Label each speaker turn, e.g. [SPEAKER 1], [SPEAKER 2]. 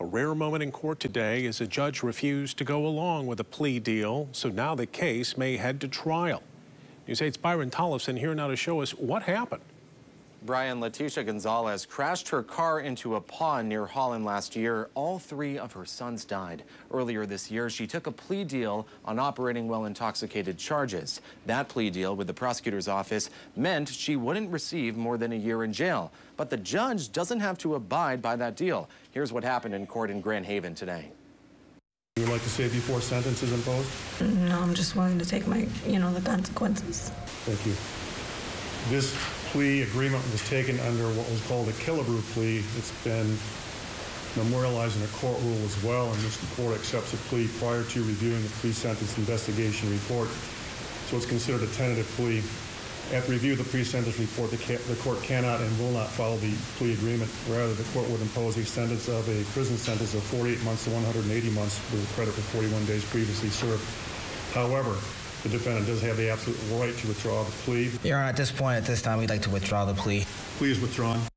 [SPEAKER 1] A rare moment in court today as a judge refused to go along with a plea deal, so now the case may head to trial. News 8's Byron Tollefson here now to show us what happened.
[SPEAKER 2] Brian Leticia Gonzalez crashed her car into a pond near Holland last year. All three of her sons died. Earlier this year, she took a plea deal on operating while intoxicated charges. That plea deal with the prosecutor's office meant she wouldn't receive more than a year in jail. But the judge doesn't have to abide by that deal. Here's what happened in court in Grand Haven today.
[SPEAKER 3] You would like to say before sentence is imposed?
[SPEAKER 4] No, I'm just willing to take my, you know, the consequences.
[SPEAKER 3] Thank you. This plea agreement was taken under what was called a Killebrew plea. It's been memorialized in a court rule as well, which the court accepts a plea prior to reviewing the pre-sentence investigation report. So it's considered a tentative plea. After review of the pre-sentence report, the, the, court cannot and will not follow the plea agreement. Rather, the court would impose a sentence of a prison sentence of 48 months to 180 months with credit for 41 days previously served. However, the defendant does have the absolute right to withdraw the plea.
[SPEAKER 5] Your Honor, at this point, at this time, we'd like to withdraw the plea.
[SPEAKER 3] Plea is withdrawn.